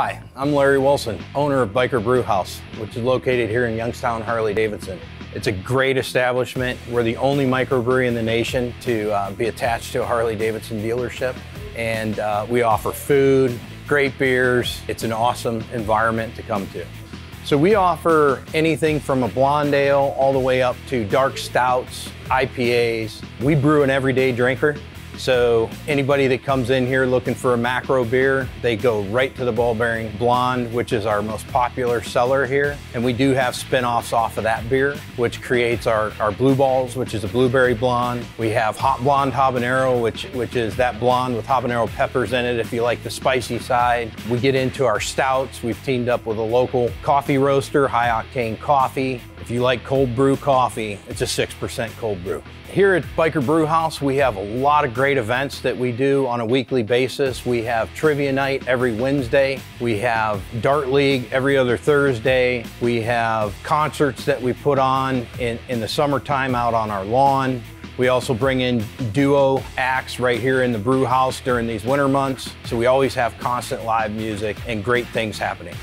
Hi, I'm Larry Wilson, owner of Biker Brew House, which is located here in Youngstown, Harley Davidson. It's a great establishment. We're the only microbrewery in the nation to uh, be attached to a Harley Davidson dealership. And uh, we offer food, great beers. It's an awesome environment to come to. So we offer anything from a blonde ale all the way up to dark stouts, IPAs. We brew an everyday drinker. So anybody that comes in here looking for a macro beer, they go right to the Ball Bearing Blonde, which is our most popular seller here. And we do have spin-offs off of that beer, which creates our, our Blue Balls, which is a blueberry blonde. We have Hot Blonde Habanero, which, which is that blonde with habanero peppers in it if you like the spicy side. We get into our stouts. We've teamed up with a local coffee roaster, High Octane Coffee. If you like cold brew coffee, it's a 6% cold brew. Here at Biker Brew House, we have a lot of great events that we do on a weekly basis. We have trivia night every Wednesday. We have Dart League every other Thursday. We have concerts that we put on in, in the summertime out on our lawn. We also bring in duo acts right here in the brew house during these winter months. So we always have constant live music and great things happening.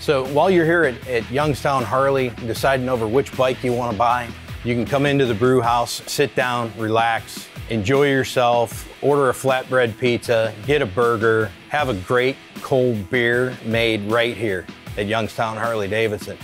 So while you're here at, at Youngstown Harley deciding over which bike you want to buy, you can come into the brew house, sit down, relax, enjoy yourself, order a flatbread pizza, get a burger, have a great cold beer made right here at Youngstown Harley Davidson.